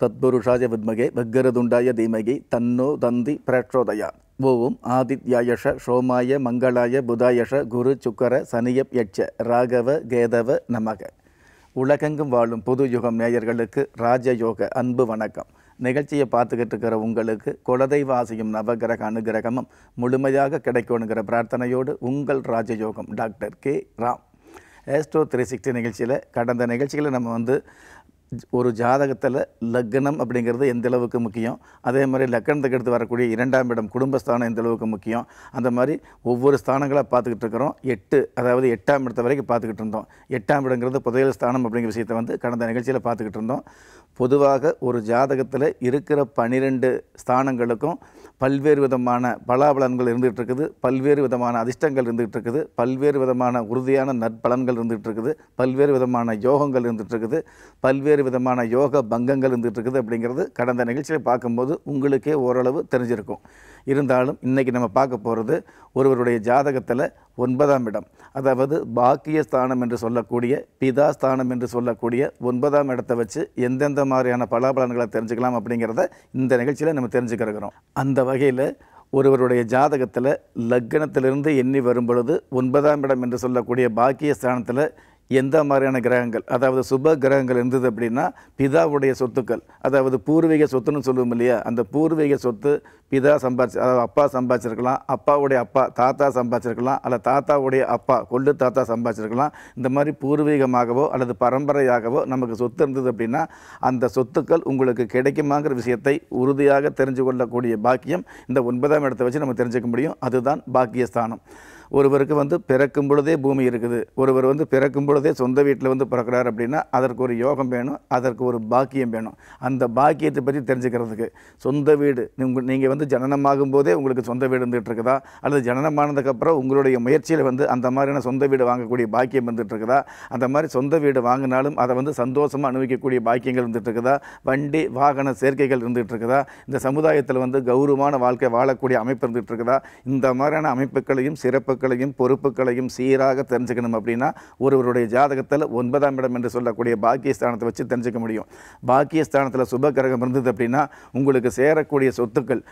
தத்புருஷாய வித்மகே வக்கரதுண்டாய தீமகி தன்னோ தந்தி பிரச்சோதயா ஓம் ஆதித்யாயஷ சோமாய மங்களாய புதாயஷ குரு சுக்கர சனியப் யட்ச ராகவ கேதவ நமக உலகெங்கும் வாழும் புது யுகம் நேயர்களுக்கு ராஜயோக அன்பு வணக்கம் நிகழ்ச்சியை பார்த்துக்கிட்டு இருக்கிற உங்களுக்கு குலதெய்வ ஆசையும் நவகிரக அனுகிரகமும் முழுமையாக கிடைக்கணுங்கிற பிரார்த்தனையோடு உங்கள் ராஜயோகம் doctor K Ram astro three sixty நிகழ்ச்சியில் கடந்த நிகழ்ச்சிகளை நம்ம வந்து ஒரு ஜாதகத்தில் லக்னம் அப்படிங்கிறது எந்த அளவுக்கு முக்கியம்? அதே மாதிரி லக்கணத்துக்கு எடுத்து வரக்கூடிய இரண்டாம் இடம் குடும்பஸ்தானம் எந்த அளவுக்கு முக்கியம்? அந்த மாதிரி ஒவ்வொரு ஸ்தானங்களாக பார்த்துக்கிட்டு இருக்கிறோம். எட்டு அதாவது எட்டாம் இடத்த வரைக்கும் பார்த்துக்கிட்டு இருந்தோம். எட்டாம் இடங்கிறது புதையல் ஸ்தானம் அப்படிங்கிற விஷயத்தை வந்து கடந்த நிகழ்ச்சியில் பார்த்துக்கிட்டு இருந்தோம். பொதுவாக ஒரு ஜாதகத்தில் இருக்கிற பன்னிரெண்டு ஸ்தானங்களுக்கும் பல்வேறு விதமான பலாபலன்கள் இருந்துகிட்டு இருக்குது பல்வேறு விதமான அதிர்ஷ்டங்கள் இருந்துகிட்டு இருக்குது பல்வேறு விதமான உறுதியான நற்பலன்கள் இருந்துகிட்டு இருக்குது பல்வேறு விதமான யோகங்கள் இருந்துகிட்டு இருக்குது பல்வேறு விதமான யோக பங்கங்கள் இருந்துகிட்டு இருக்குது அப்படிங்கிறது கடந்த நிகழ்ச்சியில் பார்க்கும்போது உங்களுக்கே ஓரளவு தெரிஞ்சிருக்கும். இருந்தாலும் இன்றைக்கி நம்ம பார்க்க போகிறது ஒருவருடைய ஜாதகத்தில் ஒன்பதாம் இடம். அதாவது பாக்கியஸ்தானம் என்று சொல்லக்கூடிய பிதாஸ்தானம் என்று சொல்லக்கூடிய ஒன்பதாம் இடத்தை வச்சு எந்தெந்த மாதிரியான பலாபலன்களை தெரிஞ்சுக்கலாம் அப்படிங்கிறத இந்த நிகழ்ச்சியில் நம்ம தெரிஞ்சுக்கிறோம் அந்த வகையில் ஒருவருடைய ஜாதகத்தில் லக்னத்திலிருந்து எண்ணி வரும் பொழுது ஒன்பதாம் இடம் என்று சொல்லக்கூடிய பாக்கியஸ்தானத்தில் எந்த மாதிரியான கிரகங்கள்? அதாவது சுப கிரகங்கள் இருந்தது அப்படின்னா பிதாவுடைய சொத்துக்கள். அதாவது பூர்வீக சொத்துன்னு சொல்லுவோம் இல்லையா? அந்த பூர்வீக சொத்து பிதா சம்பாதிச்சு அதாவது அப்பா சம்பாதிச்சிருக்கலாம் அப்பாவுடைய அப்பா தாத்தா சம்பாதிச்சிருக்கலாம் அல்ல தாத்தாவுடைய அப்பா கொள்ளு தாத்தா சம்பாதிச்சிருக்கலாம். இந்த மாதிரி பூர்வீகமாகவோ அல்லது பரம்பரையாகவோ நமக்கு சொத்து இருந்தது அப்படின்னா அந்த சொத்துக்கள் உங்களுக்கு கிடைக்குமாங்கிற விஷயத்தை உறுதியாக தெரிஞ்சு கொள்ளக்கூடிய பாக்கியம் இந்த ஒன்பதாம் இடத்தை வச்சு நம்ம தெரிஞ்சுக்க முடியும். அதுதான் பாக்கியஸ்தானம். ஒருவருக்கு வந்து பிறக்கும் பொழுதே பூமி இருக்குது. ஒருவர் வந்து பிறக்கும் பொழுதே சொந்த வீட்டில் வந்து பிறக்கிறார் அப்படின்னா அதற்கு ஒரு யோகம் வேணும் அதற்கு ஒரு பாக்கியம் வேணும். அந்த பாக்கியத்தை பற்றி தெரிஞ்சுக்கிறதுக்கு சொந்த வீடு நீங்கள் நீங்கள் வந்து ஜனனமாகும் போதே உங்களுக்கு சொந்த வீடு இருந்துகிட்டு இருக்குதா அல்லது ஜனனமானதுக்கப்புறம் உங்களுடைய முயற்சியில் வந்து அந்த மாதிரியான சொந்த வீடு வாங்கக்கூடிய பாக்கியம் வந்துட்டு இருக்குதா அந்த மாதிரி சொந்த வீடு வாங்கினாலும் அதை வந்து சந்தோஷமாக அனுபவிக்கக்கூடிய பாக்கியங்கள் இருந்துட்டு இருக்குதா வண்டி வாகன சேர்க்கைகள் இருந்துகிட்டு இருக்குதா இந்த சமுதாயத்தில் வந்து கௌரவமான வாழ்க்கை வாழக்கூடிய அமைப்பு இருந்துகிட்டு இருக்குதா இந்த மாதிரியான அமைப்புகளையும் சிறப்பு பொறுப்புகளையும் பொறுப்புகளையும் சீராக தெரிஞ்சுக்கணும் அப்படின்னா ஒருவருடைய ஜாதகத்தில் ஒன்பதாம் இடம் என்று சொல்லக்கூடிய பாக்கியஸ்தானத்தை வச்சு தெரிஞ்சுக்க முடியும். பாக்கியஸ்தானத்தில் சுப கிரகம் இருந்தது அப்படின்னா உங்களுக்கு சேரக்கூடிய சொத்துக்கள்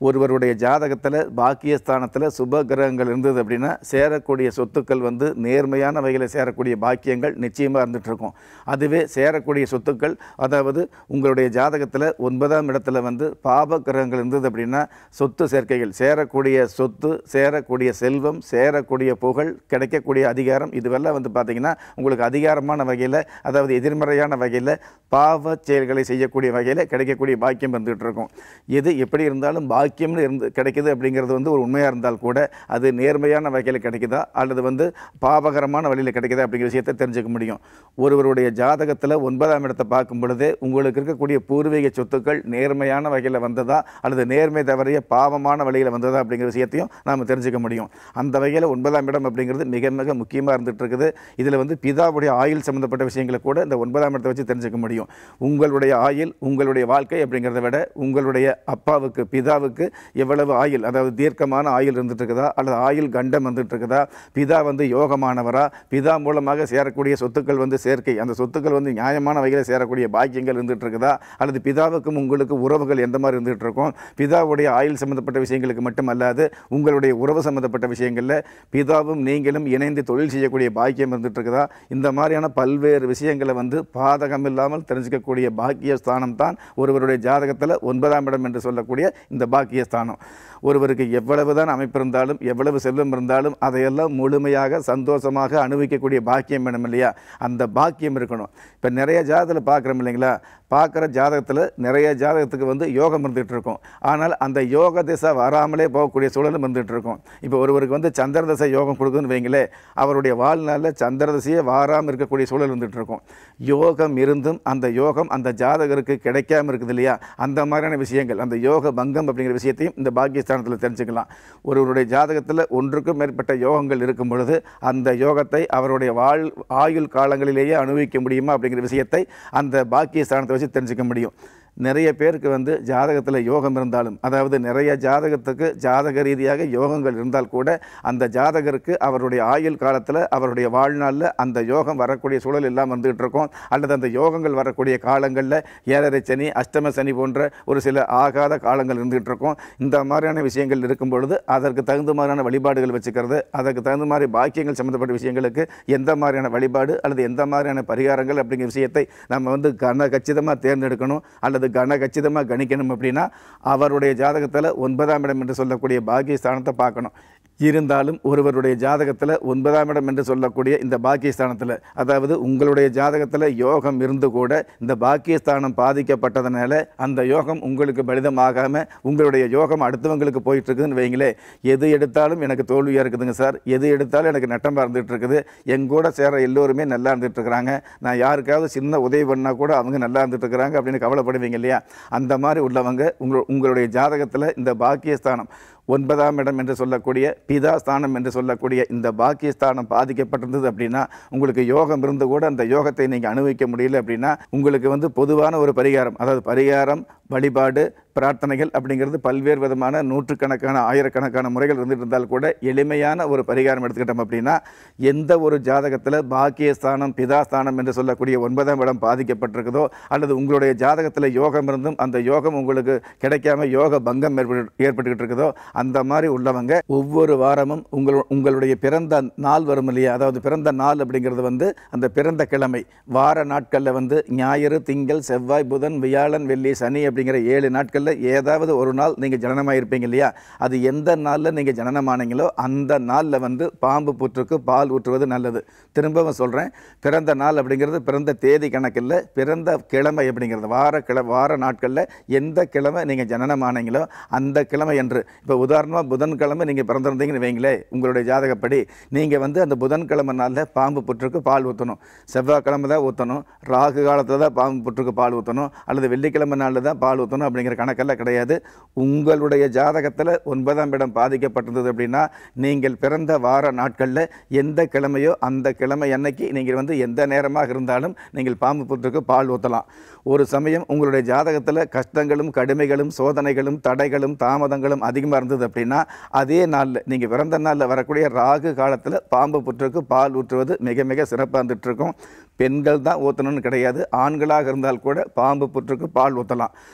ஒருவருடைய ஜாதகத்தில் பாக்கியஸ்தானத்தில் சுப கிரகங்கள் இருந்தது அப்படின்னா சேரக்கூடிய சொத்துக்கள் வந்து நேர்மையான வகையில் சேரக்கூடிய பாக்கியங்கள் நிச்சயமாக இருந்துகிட்ருக்கும் அதுவே சேரக்கூடிய சொத்துக்கள் அதாவது உங்களுடைய ஜாதகத்தில் ஒன்பதாம் இடத்துல வந்து பாப கிரகங்கள் இருந்தது அப்படின்னா சொத்து சேர்க்கைகள் சேரக்கூடிய சொத்து சேரக்கூடிய செல்வம் சேரக்கூடிய புகழ் கிடைக்கக்கூடிய அதிகாரம் இதுவெல்லாம் வந்து பார்த்திங்கன்னா உங்களுக்கு அதிகாரமான வகையில் அதாவது எதிர்மறையான வகையில் பாவ செயல்களை செய்யக்கூடிய வகையில் கிடைக்கக்கூடிய பாக்கியம் இருந்துகிட்டு இருக்கும். எது எப்படி இருந்தாலும் பாக்கியம்னு இருந்து கிடைக்குது அப்படிங்கிறது வந்து ஒரு உண்மையாக இருந்தால் கூட அது நேர்மையான வகையில் கிடைக்குதா? அல்லது வந்து பாவகரமான வழியில் கிடைக்குதா அப்படிங்கிற விஷயத்தை தெரிஞ்சுக்க முடியும். ஒருவருடைய ஜாதகத்தில் ஒன்பதாம் இடத்தை பார்க்கும் பொழுதே உங்களுக்கு இருக்கக்கூடிய பூர்வீக சொத்துக்கள் நேர்மையான வகையில் வந்ததா? அல்லது நேர்மை தவறிய பாவமான வழியில் வந்ததா அப்படிங்கிற விஷயத்தையும் நாம் தெரிஞ்சுக்க முடியும். அந்த வகையில் ஒன்பதாம் இடம் அப்படிங்கிறது மிக மிக முக்கியமாக இருந்துகிட்டு இருக்குது இதில் வந்து பிதாவுடைய ஆயுள் சம்மந்தப்பட்ட விஷயங்களை கூட இந்த ஒன்பதாம் இடத்தை வச்சு தெரிஞ்சுக்க முடியும். உங்களுடைய ஆயுள் உங்களுடைய வாழ்க்கை அப்படிங்கிறத விட உங்களுடைய அப்பாவுக்கு பிதாவுக்கு எவ்வளவு ஆயுள் அதாவது தீர்க்கமான ஆயுள் இருந்துட்டு இருக்குதா அல்லது ஆயுள் கண்டம் வந்துட்டு இருக்குதா பிதா வந்து யோகமானவரா? பிதா மூலமாக சேரக்கூடிய சொத்துக்கள் வந்து சேர்க்கை. அந்த சொத்துக்கள் வந்து நியாயமான வகையில் சேரக்கூடிய பாக்கியங்கள் இருந்துட்டு இருக்குதா அல்லது பிதாவுக்கும் உங்களுக்கு உறவுகள் எந்த மாதிரி இருந்துகிட்டு இருக்கும் பிதாவுடைய ஆயுள் சம்மந்தப்பட்ட விஷயங்களுக்கு மட்டும் அல்லாது உங்களுடைய உறவு சம்மந்தப்பட்ட விஷயங்களில் பிதாவும் நீங்களும் இணைந்து தொழில் செய்யக்கூடிய பாக்கியம் இருந்துட்டு இருக்குதா இந்த மாதிரியான பல்வேறு விஷயங்களை வந்து பாதகம் இல்லாமல் தெரிஞ்சுக்கக்கூடிய பாக்கிய ஸ்தானம் தான் ஒருவருடைய ஜாதகத்தில் ஒன்பதாம் இடம் என்று சொல்லக்கூடிய இந்த பாக்கியஸ்தானம். ஒருவருக்கு எவ்வளவு தான் அமைப்பு இருந்தாலும் எவ்வளவு செல்வம் இருந்தாலும் அதையெல்லாம் முழுமையாக சந்தோஷமாக அனுபவிக்கக்கூடிய பாக்கியம் வேணும் இல்லையா? அந்த பாக்கியம் இருக்கணும். இப்போ நிறைய ஜாதத்தில் பார்க்குறோம் இல்லைங்களா? பார்க்குற ஜாதகத்தில் நிறைய ஜாதகத்துக்கு வந்து யோகம் இருந்துகிட்டு இருக்கும் ஆனால் அந்த யோக திசை வராமலே போகக்கூடிய சூழலும் இருந்துகிட்டு இருக்கும் இப்போ ஒருவருக்கு வந்து சந்திர தசை யோகம் கொடுக்குதுன்னு வைங்களே அவருடைய வாழ்நாளில் சந்திர தசையே வாராமல் இருக்கக்கூடிய சூழல் இருந்துகிட்டு இருக்கும் யோகம் இருந்தும் அந்த யோகம் அந்த ஜாதகருக்கு கிடைக்காம இருக்குது இல்லையா? அந்த மாதிரியான விஷயங்கள் அந்த யோக பங்கம் அப்படிங்கிற விஷயத்தையும் இந்த பாக்கியஸ்தானத்தில் தெரிஞ்சுக்கலாம். ஒருவருடைய ஜாதகத்தில் ஒன்றுக்கும் மேற்பட்ட யோகங்கள் இருக்கும் பொழுது அந்த யோகத்தை அவருடைய வாழ் ஆயுள் காலங்களிலேயே அனுபவிக்க முடியுமா அப்படிங்கிற விஷயத்தை அந்த பாக்கியஸ்தானத்தை வச்சு தெரிஞ்சுக்க முடியும். நிறைய பேருக்கு வந்து ஜாதகத்தில் யோகம் இருந்தாலும் அதாவது நிறைய ஜாதகத்துக்கு ஜாதக ரீதியாக யோகங்கள் இருந்தால் கூட அந்த ஜாதகருக்கு அவருடைய ஆயுள் காலத்தில் அவருடைய வாழ்நாளில் அந்த யோகம் வரக்கூடிய சூழல் இல்லாமல் வந்துகிட்டு இருக்கோம். அல்லது அந்த யோகங்கள் வரக்கூடிய காலங்களில் ஏழரை சனி அஷ்டம சனி போன்ற ஒரு சில ஆகாத காலங்கள் இருந்துகிட்டு இருக்கும். இந்த மாதிரியான விஷயங்கள் இருக்கும் பொழுது அதற்கு தகுந்த மாதிரியான வழிபாடுகள் வச்சுக்கிறது அதற்கு தகுந்த மாதிரி பாக்கியங்கள் சம்மந்தப்பட்ட விஷயங்களுக்கு எந்த மாதிரியான வழிபாடு அல்லது எந்த மாதிரியான பரிகாரங்கள் அப்படிங்கிற விஷயத்தை நம்ம வந்து கன கச்சிதமாக தேர்ந்தெடுக்கணும். அல்லது கன கச்சிதமாக கணிக்கணும் அப்படின்னா அவருடைய ஜாதகத்தில் ஒன்பதாம் இடம் என்று சொல்லக்கூடிய பாக்கியஸ்தானத்தை பார்க்கணும். இருந்தாலும் ஒருவருடைய ஜாதகத்தில் ஒன்பதாம் இடம் என்று சொல்லக்கூடிய இந்த பாக்கியஸ்தானத்தில் அதாவது உங்களுடைய ஜாதகத்தில் யோகம் இருந்து கூட இந்த பாக்கியஸ்தானம் பாதிக்கப்பட்டதுனால அந்த யோகம் உங்களுக்கு பலிதமாகாமல் உங்களுடைய யோகம் அடுத்தவங்களுக்கு போயிட்டுருக்குதுன்னு வைங்களேன் வைங்களே எது எடுத்தாலும் எனக்கு தோல்வியாக இருக்குதுங்க சார். எது எடுத்தாலும் எனக்கு நட்டமாக இருந்துகிட்டு இருக்குது எங்கூட சேர எல்லோருமே நல்லா இருந்துகிட்ருக்குறாங்க இருக்கிறாங்க நான் யாருக்காவது சின்ன உதவி பண்ணால் கூட அவங்க நல்லா இருந்துகிட்ருக்குறாங்க இருக்கிறாங்க அப்படின்னு கவலைப்படுவீங்க இல்லையா? அந்த மாதிரி உள்ளவங்க உங்கள் உங்களுடைய ஜாதகத்தில் இந்த பாக்கியஸ்தானம் ஒன்பதாம் இடம் என்று சொல்லக்கூடிய பிதா ஸ்தானம் என்று சொல்லக்கூடிய இந்த பாக்கியஸ்தானம் பாதிக்கப்பட்டிருந்தது அப்படின்னா உங்களுக்கு யோகம் இருந்து கூட அந்த யோகத்தை நீங்கள் அனுபவிக்க முடியல அப்படின்னா உங்களுக்கு வந்து பொதுவான ஒரு பரிகாரம் அதாவது பரிகாரம் வழிபாடு பிரார்த்தனைகள் அப்படிங்கிறது பல்வேறு விதமான நூற்றுக்கணக்கான ஆயிரக்கணக்கான முறைகள் இருந்துட்டு இருந்தால் கூட எளிமையான ஒரு பரிகாரம் எடுத்துக்கிட்டோம் அப்படின்னா எந்த ஒரு ஜாதகத்தில் பாக்கியஸ்தானம் பிதாஸ்தானம் என்று சொல்லக்கூடிய ஒன்பதாம் இடம் பாதிக்கப்பட்டிருக்குதோ அல்லது உங்களுடைய ஜாதகத்தில் யோகம் இருந்தும் அந்த யோகம் உங்களுக்கு கிடைக்காம யோக பங்கம் ஏற்பட்டுக்கிட்டு இருக்குதோ அந்த மாதிரி உள்ளவங்க ஒவ்வொரு வாரமும் உங்களு உங்களுடைய பிறந்த நாள் வரும் இல்லையா? அதாவது பிறந்த நாள் அப்படிங்கிறது வந்து அந்த பிறந்த கிழமை வார நாட்களில் வந்து ஞாயிறு திங்கள் செவ்வாய் புதன் வியாழன் வெள்ளி சனி அப்படிங்கிற ஏழு நாட்களில் ஏதாவது ஒரு நாள் நீங்கள் ஜனனமாக இருப்பீங்க இல்லையா? அது எந்த நாளில் நீங்கள் ஜனனமானீங்களோ அந்த நாளில் வந்து பாம்பு புற்றுக்கு பால் ஊற்றுவது நல்லது. திரும்பவும் சொல்கிறேன் பிறந்த நாள் அப்படிங்கிறது பிறந்த தேதி கணக்கில் பிறந்த கிழமை அப்படிங்கிறது. வார கிழ வார நாட்களில் எந்த கிழமை நீங்கள் ஜனனமானீங்களோ அந்த கிழமை என்று இப்போ உதாரணமாக புதன்கிழமை நீங்கள் பிறந்திருந்தீங்கன்னு வைங்களே உங்களுடைய ஜாதகப்படி நீங்கள் வந்து அந்த புதன்கிழமை நாளில் பாம்பு புற்றுக்கு பால் ஊற்றணும் செவ்வாய்க்கிழமை தான் ஊற்றணும் ராகு காலத்தில் தான் பாம்பு புற்றுக்கு பால் ஊற்றணும் அல்லது வெள்ளிக்கிழமை நாளில் தான் பால் ஊற்றணும் அப்படிங்கிற கணக்கெல்லாம் கிடையாது. உங்களுடைய ஜாதகத்தில் ஒன்பதாம் இடம் பாதிக்கப்பட்டிருந்தது அப்படின்னா நீங்கள் பிறந்த வார நாட்களில் எந்த கிழமையோ அந்த கிழமை அன்னைக்கு நீங்கள் வந்து எந்த நேரமாக இருந்தாலும் நீங்கள் பாம்பு புற்றுக்கு பால் ஊற்றலாம் ஒரு சமயம் உங்களுடைய ஜாதகத்தில் கஷ்டங்களும் கடுமைகளும் சோதனைகளும் தடைகளும் தாமதங்களும் அதிகமாக இருந்தது அப்படின்னா அதே நாளில் நீங்கள் பிறந்த நாளில் வரக்கூடிய ராகு காலத்தில் பாம்பு புற்றுக்கு பால் ஊற்றுவது மிக மிக சிறப்பாக இருந்துகிட்ருக்கும் பெண்கள் தான் ஊற்றணும்னு கிடையாது. ஆண்களாக இருந்தால் கூட பாம்பு புற்றுக்கு பால் ஊற்றலாம்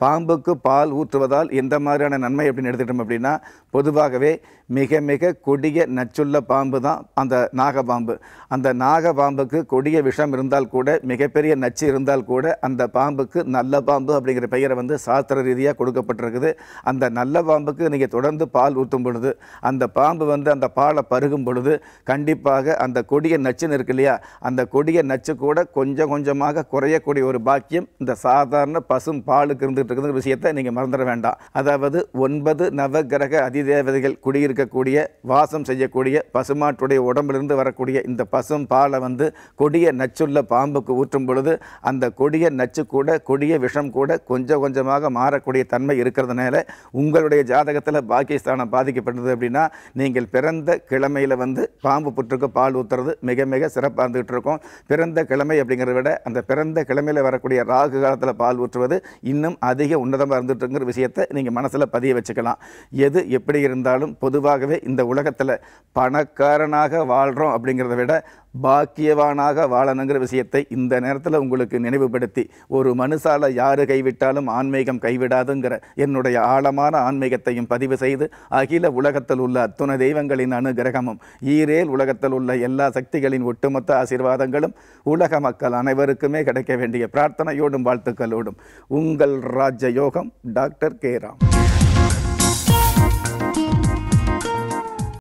பாம்புக்கு பால் ஊற்றுவதால் எந்த மாதிரியான நன்மை அப்படின்னு எடுத்துக்கிட்டோம் அப்படின்னா பொதுவாகவே மிக மிக கொடிய நச்சுள்ள பாம்பு தான் அந்த நாகபாம்பு அந்த நாகபாம்புக்கு கொடிய விஷம் இருந்தால் கூட மிகப்பெரிய நச்சு இருந்தால் கூட அந்த பாம்புக்கு நல்ல பாம்பு அப்படிங்கிற பெயரை வந்து சாஸ்திர ரீதியாக கொடுக்கப்பட்டிருக்குது. அந்த நல்ல பாம்புக்கு நீங்கள் தொடர்ந்து பால் ஊற்றும் பொழுது அந்த பாம்பு வந்து அந்த பாலை பருகும் பொழுது கண்டிப்பாக அந்த கொடிய நச்சுன்னு இருக்கு இல்லையா அந்த கொடிய நச்சு கூட கொஞ்சம் கொஞ்சமாக குறையக்கூடிய ஒரு பாக்கியம் இந்த சாதாரண பசும் பாலுக்கு இருந்து இருக்கிற விஷயத்தை நீங்கள் மறந்துட வேண்டாம். அதாவது ஒன்பது நவகிரக அதிதேவதைகள் குடியிருக்கக்கூடிய வாசம் செய்யக்கூடிய பசுமாட்டுடைய உடம்பிலிருந்து வரக்கூடிய இந்த பசும் பாலை வந்து கொடிய நச்சுள்ள பாம்புக்கு ஊற்றும் பொழுது அந்த கொடிய நச்சு கூட கொடிய விஷம் கூட கொஞ்சம் கொஞ்சமாக மாறக்கூடிய தன்மை இருக்கிறதுனால உங்களுடைய ஜாதகத்தில் பாக்கியஸ்தானம் பாதிக்கப்பட்டது அப்படின்னா நீங்கள் பிறந்த கிழமையில் வந்து பாம்பு புற்றுக்கு பால் ஊற்றுறது மிக மிக சிறப்பாக இருந்துகிட்டு இருக்கும். பிறந்த கிழமை அப்படிங்கிறத விட அந்த பிறந்த கிழமையில் வரக்கூடிய ராகு காலத்தில் பால் ஊற்றுவது இன்னும் அதிக உன்னதமாக இருந்துட்டுங்கிற விஷயத்தை நீங்கள் மனசில் பதிய வச்சுக்கலாம். எது எப்படி இருந்தாலும் பொதுவாகவே இந்த உலகத்தில் பணக்காரனாக வாழ்கிறோம் அப்படிங்கிறத விட பாக்கியவானாக வாழணுங்கிற விஷயத்தை இந்த நேரத்தில் உங்களுக்கு நினைவுபடுத்தி ஒரு மனுஷால யாரு கைவிட்டாலும் ஆன்மீகம் கைவிடாதுங்கிற என்னுடைய ஆழமான ஆன்மீகத்தையும் பதிவு செய்து அகில உலகத்தில் உள்ள அத்துணை தெய்வங்களின் அனுகிரகமும் ஈரேல் உலகத்தில் உள்ள எல்லா சக்திகளின் ஒட்டுமொத்த ஆசீர்வாதங்களும் உலக மக்கள் அனைவருக்குமே கிடைக்க வேண்டிய பிரார்த்தனையோடும் வாழ்த்துக்களோடும். உங்கள் ராஜ யோகம் டாக்டர் கே ராம்.